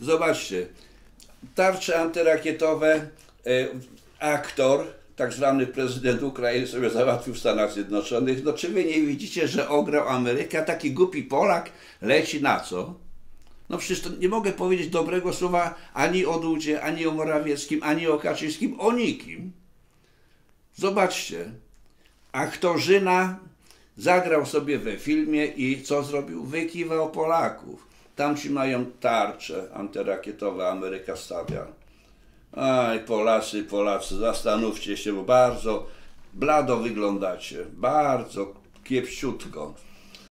Zobaczcie, tarcze antyrakietowe, e, aktor, tak zwany prezydent Ukrainy sobie załatwił w Stanach Zjednoczonych. No czy wy nie widzicie, że ograł Amerykę? Taki głupi Polak leci na co? No przecież nie mogę powiedzieć dobrego słowa ani o Dudzie, ani o Morawieckim, ani o Kaczyńskim, o nikim. Zobaczcie, aktorzyna zagrał sobie we filmie i co zrobił? Wykiwał Polaków. Tamci mają tarcze antyrakietowe, Ameryka stawia. Aj, Polacy, Polacy, zastanówcie się, bo bardzo blado wyglądacie, bardzo kiepściutko.